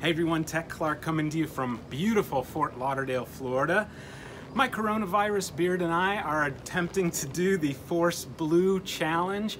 Hey everyone, Tec Clark coming to you from beautiful Fort Lauderdale, Florida. My coronavirus beard and I are attempting to do the Force Blue Challenge,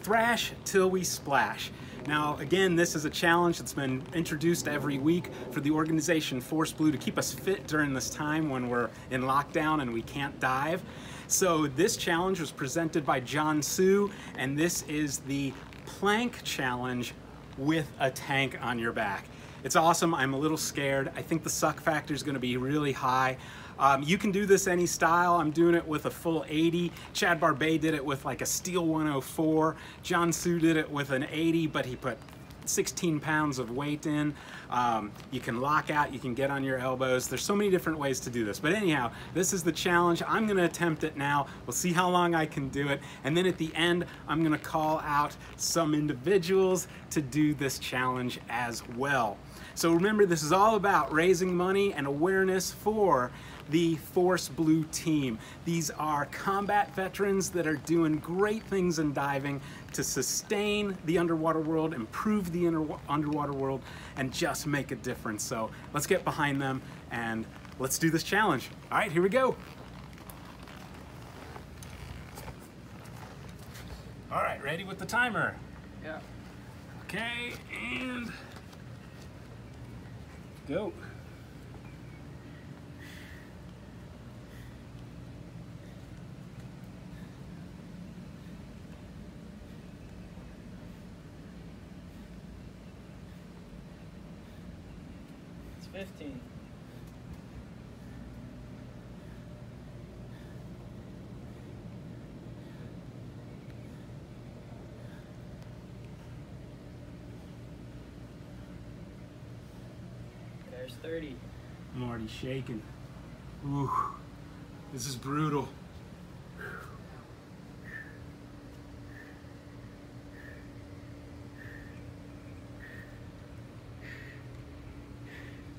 Thrash Til We Splash. Now, again, this is a challenge that's been introduced every week for the organization Force Blue to keep us fit during this time when we're in lockdown and we can't dive. So this challenge was presented by John Sue, and this is the plank challenge with a tank on your back. It's awesome. I'm a little scared. I think the suck factor is going to be really high. Um, you can do this any style. I'm doing it with a full 80. Chad Barbet did it with like a steel 104. John Sue did it with an 80, but he put 16 pounds of weight in. Um, you can lock out, you can get on your elbows. There's so many different ways to do this. But anyhow, this is the challenge. I'm gonna attempt it now. We'll see how long I can do it. And then at the end, I'm gonna call out some individuals to do this challenge as well. So remember, this is all about raising money and awareness for the Force Blue team. These are combat veterans that are doing great things in diving to sustain the underwater world, improve the underwater world, and just make a difference. So let's get behind them and let's do this challenge. All right, here we go. All right, ready with the timer? Yeah. Okay, and go. It's 15. There's 30. I'm already shaking. Ooh, this is brutal.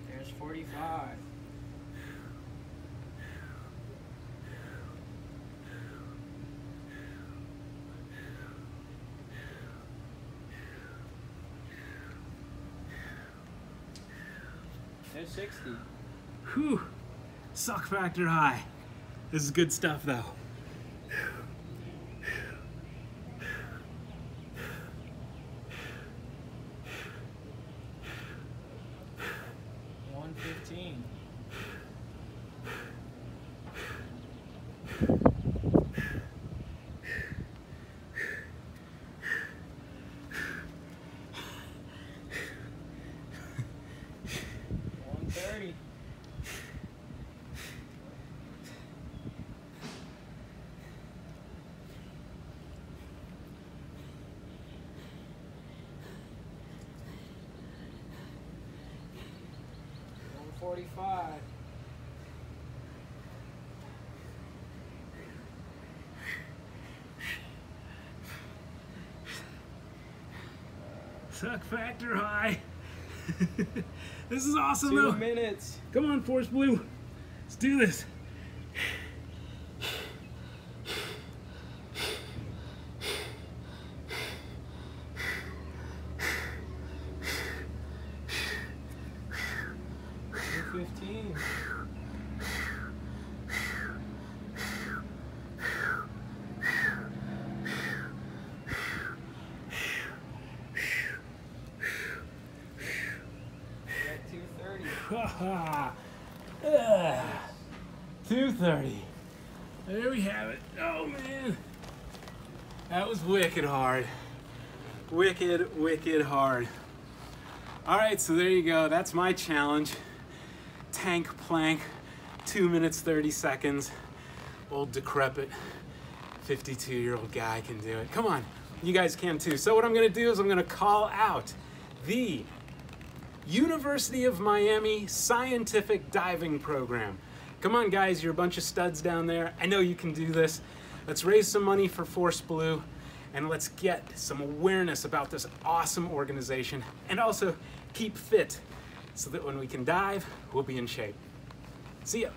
There's 45. There's 60. Whew, suck factor high. This is good stuff though. One 45. Suck factor high. this is awesome Two though. minutes. Come on, Force Blue. Let's do this. Two fifteen. At two thirty. Haha. Ugh. 230. There we have it. Oh man. That was wicked hard. Wicked, wicked hard. All right, so there you go. That's my challenge. Tank plank, two minutes, 30 seconds. Old decrepit 52 year old guy can do it. Come on, you guys can too. So what I'm gonna do is I'm gonna call out the University of Miami Scientific Diving Program. Come on, guys, you're a bunch of studs down there. I know you can do this. Let's raise some money for Force Blue and let's get some awareness about this awesome organization and also keep fit so that when we can dive, we'll be in shape. See ya.